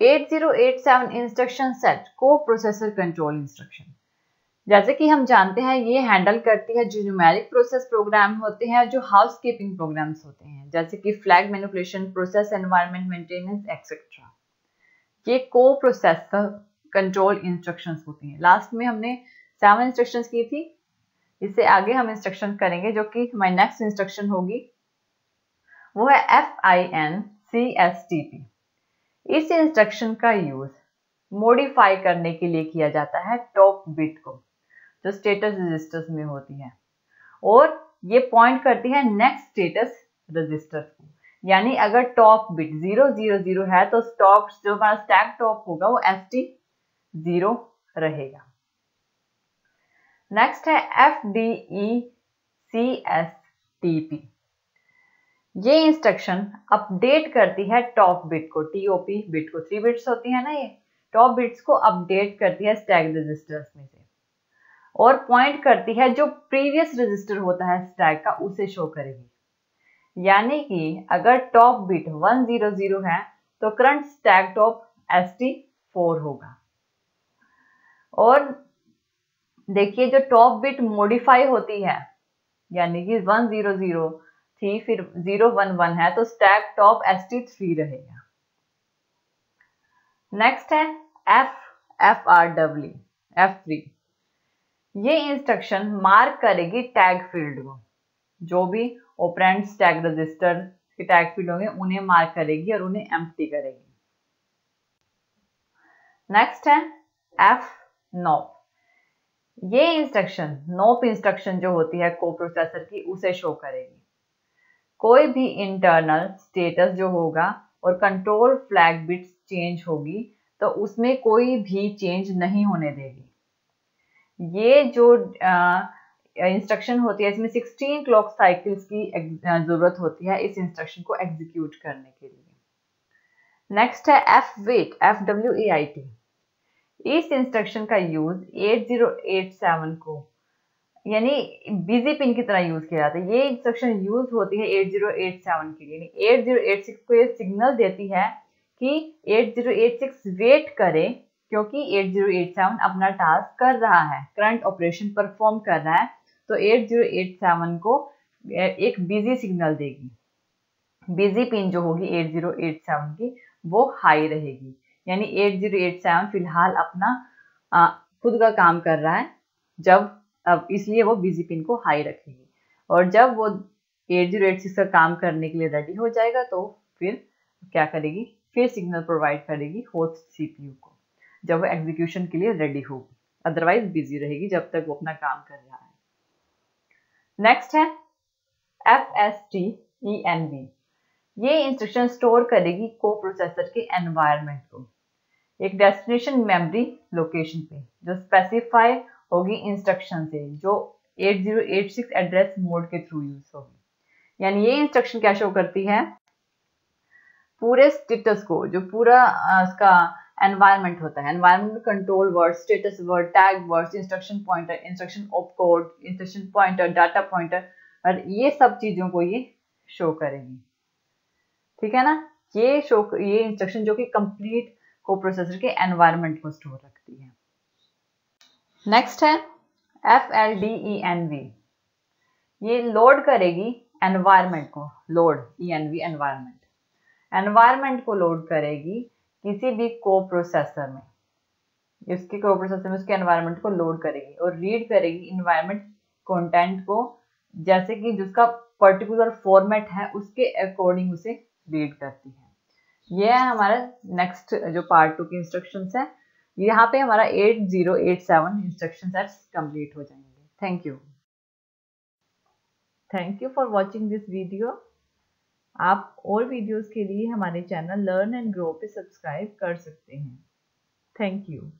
8087 instruction set को processor control instruction. जैसे कि हम जानते हैं, ये हैंडल करती है जो न्यूमेरिक प्रोसेस प्रोग्राम होते हैं जो हाउस कीपिंग प्रोग्राम्स होते हैं, जैसे कि flag manipulation process environment maintenance etcetera ये को प्रोसेसर कंट्रोल इंस्ट्रक्शंस होती हैं। लास्ट में हमने सेवन इंस्ट्रक्शंस की थी। इससे आगे हम इंस्ट्रक्शन करेंगे जो कि हमारी नेक्स्ट इंस्ट्रक्शन होगी। वो है F I N C S T P इस इंस्ट्रक्शन का यूज़ मॉडिफाई करने के लिए किया जाता है टॉप बिट को, जो स्टेटस रजिस्टर्स में होती है। और ये पॉइंट करती है नेक्स्ट स्टेटस रजिस्टर को। यानी अगर top bit zero zero zero है तो स्टॉक जो हमारा स्टैक टॉप होगा, वो एस टी ज़ीरो रहेगा। नेक्स्ट है F D E C S T P ये इंस्ट्रक्शन अपडेट करती है टॉप बिट को टीओपी बिट को थ्री बिट्स होती है ना ये? टॉप बिट्स को अपडेट करती है स्टैक रजिस्टर्स में से। और पॉइंट करती है जो प्रीवियस रजिस्टर होता है स्टैक का, उसे शो करेगी। यानी कि अगर टॉप बिट 100 है तो current stack top S T four होगा। और देखिए जो टॉप बिट मॉडिफाई होती है, यानी कि 100 थी, फिर ज़ीरो वन वन है तो stack top S T three रहेगा। नेक्स्ट है F F R W F three ये इंस्ट्रक्शन मार्क करेगी टैग फ़ील्ड को। जो भी ओपरेंट्स टैग रजिस्टर के टैग फ़ील्ड होंगे, उन्हें मार्क करेगी और उन्हें एम्प्टी करेगी। नेक्स्ट है एफ़ नोप ये इंस्ट्रक्शन नोप इंस्ट्रक्शन जो होती है को प्रोसेसर की, उसे शो करेगी। कोई भी इंटरनल स्टेटस जो होगा और कंट्रोल फ्लैग बिट्स चेंज होगी तो उसमें कोई भी चेंज नहीं होने देगी। ये जो इंस्ट्रक्शन होती है, इसमें 16 क्लॉक साइकिल्स की ज़रूरत होती है इस इंस्ट्रक्शन को एग्जीक्यूट करने के लिए। नेक्स्ट है F wait F W A I T इस इंस्ट्रक्शन का यूज़ 8087 को यानी बिज़ी पिन की तरह यूज़ किया जाता है। ये इंस्ट्रक्शन यूज़ होती है 8087 के लिए। 8086 को ये सिग्नल देती है कि 8086 वेट करे क्योंकि 8087 अपना टास्क कर रहा है करंट ऑपरेशन परफॉर्म कर रहा है। तो 8087 को एक बिज़ी सिग्नल देगी। बिज़ी पिन जो होगी 8087 की वो हाई रहेगी। यानी 8087 फ़िलहाल अपना आ, खुद का काम कर रहा है। जब अब इसलिए वो बिज़ी पिन को हाई रखेगी। और जब वो एट ज़ीरो एट सिक्स का काम करने के लिए रेडी हो जाएगा तो फिर क्या करेगी? फिर सिग्नल प्रोवाइड करेगी होस्ट सीपीयू को, जब वो एग्जीक्यूशन के लिए रेडी होगी। अदरवाइज़ बिज़ी रहेगी जब तक वो अपना काम कर रहा है। नेक्स्ट है F S T E N B ये इंस्ट्रक्शन स्टोर करेगी को प्रोसेसर के एनवायरनमेंट को। एक डेस्टिनेशन मेमोरी लोकेशन पे, जो स्पेसिफाई होगी इंस्ट्रक्शन से, जो 8086 एड्रेस मोड के थ्रू यूज़ होगी। यानी ये इंस्ट्रक्शन क्या शो करती है? पूरे स्टेटस को, जो पूरा उसका एनवायरमेंट होता है environment control word status word tag word instruction pointer instruction of code instruction pointer data pointer और ये सब चीज़ों को ये शो करेगी। ठीक है ना? ये शो ये इंस्ट्रक्शन जो कि कंप्लीट को प्रोसेसर के एनवायरमेंट को स्टोर रखती है। नेक्स्ट है F L D E N V ये लोड करेगी एनवायरमेंट को. Load E N V environment environment को लोड करेगी किसी भी को प्रोसेसर में. इसके को प्रोसेसर में उसके एनवायरमेंट को लोड करेगी और रीड करेगी इन्वायरमेंट कंटेंट को, जैसे कि जिसका पर्टिकुलर फॉर्मेट है, उसके अकॉर्डिंग उसे रीड करती है. यह है हमारा नेक्स्ट जो पार्ट टू की इंस्ट्रक्शंस है। यहाँ पे हमारा 8087 इंस्ट्रक्शन सेट्स कंप्लीट हो जाएँगे। Thank you thank you for watching this video आप और वीडियोस के लिए हमारे चैनल लर्न एंड ग्रो पे सब्सक्राइब कर सकते हैं। Thank you